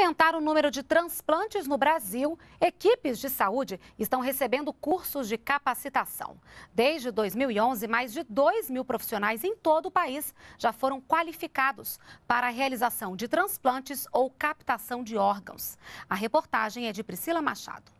aumentar o número de transplantes no Brasil, equipes de saúde estão recebendo cursos de capacitação. Desde 2011, mais de 2 mil profissionais em todo o país já foram qualificados para a realização de transplantes ou captação de órgãos. A reportagem é de Priscila Machado.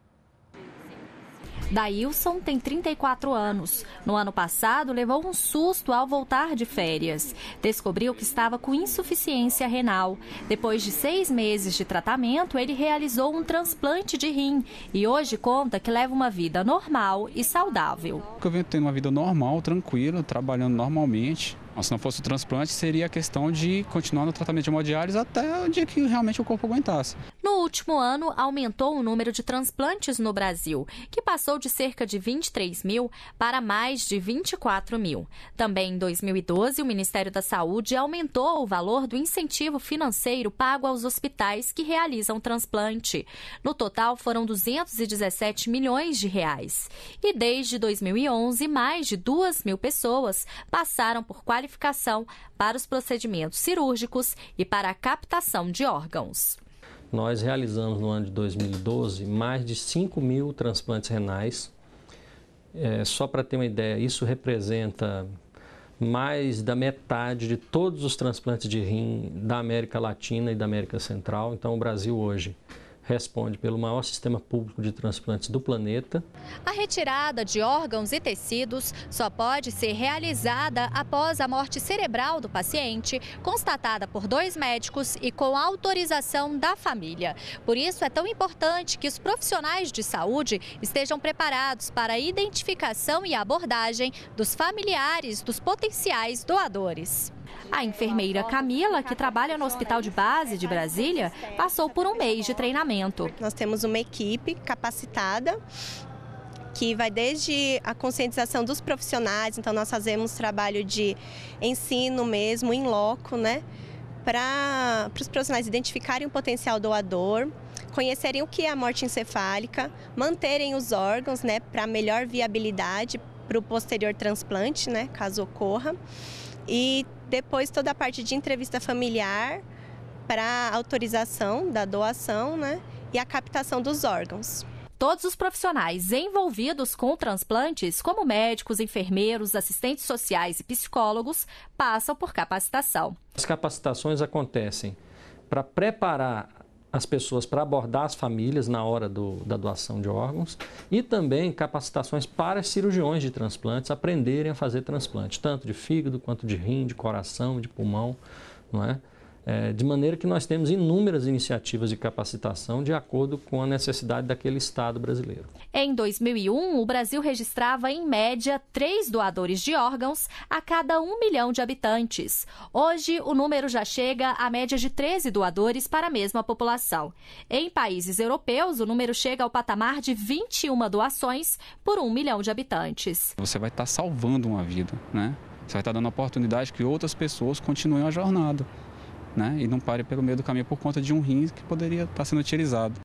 Dailson tem 34 anos. No ano passado, levou um susto ao voltar de férias. Descobriu que estava com insuficiência renal. Depois de seis meses de tratamento, ele realizou um transplante de rim e hoje conta que leva uma vida normal e saudável. Eu venho tendo uma vida normal, tranquila, trabalhando normalmente. Se não fosse o transplante, seria a questão de continuar no tratamento de hemodiálise até o dia que realmente o corpo aguentasse. No último ano, aumentou o número de transplantes no Brasil, que passou de cerca de 23 mil para mais de 24 mil. Também em 2012, o Ministério da Saúde aumentou o valor do incentivo financeiro pago aos hospitais que realizam transplante. No total, foram 217 milhões de reais. E desde 2011, mais de 2 mil pessoas passaram por qualificação qualificação para os procedimentos cirúrgicos e para a captação de órgãos. Nós realizamos no ano de 2012 mais de 5 mil transplantes renais. É, só para ter uma ideia, isso representa mais da metade de todos os transplantes de rim da América Latina e da América Central. Então, o Brasil hoje responde pelo maior sistema público de transplantes do planeta. A retirada de órgãos e tecidos só pode ser realizada após a morte cerebral do paciente, constatada por dois médicos e com autorização da família. Por isso é tão importante que os profissionais de saúde estejam preparados para a identificação e abordagem dos familiares dos potenciais doadores. A enfermeira Camila, que trabalha no Hospital de Base de Brasília, passou por um mês de treinamento. Nós temos uma equipe capacitada que vai desde a conscientização dos profissionais, então nós fazemos trabalho de ensino mesmo, em loco, né? Para os profissionais identificarem o potencial doador, conhecerem o que é a morte encefálica, manterem os órgãos, né, para melhor viabilidade para o posterior transplante, né, caso ocorra. E depois toda a parte de entrevista familiar para autorização da doação né, e a captação dos órgãos. Todos os profissionais envolvidos com transplantes, como médicos, enfermeiros, assistentes sociais e psicólogos, passam por capacitação. As capacitações acontecem para preparar as pessoas para abordar as famílias na hora do, da doação de órgãos e também capacitações para cirurgiões de transplantes aprenderem a fazer transplante, tanto de fígado quanto de rim, de coração, de pulmão, não é? É, de maneira que nós temos inúmeras iniciativas de capacitação de acordo com a necessidade daquele Estado brasileiro. Em 2001, o Brasil registrava, em média, três doadores de órgãos a cada um milhão de habitantes. Hoje, o número já chega à média de 13 doadores para a mesma população. Em países europeus, o número chega ao patamar de 21 doações por um milhão de habitantes. Você vai estar salvando uma vida, né? Você vai estar dando a oportunidade que outras pessoas continuem a jornada né? E não pare pelo meio do caminho por conta de um rim que poderia estar sendo utilizado.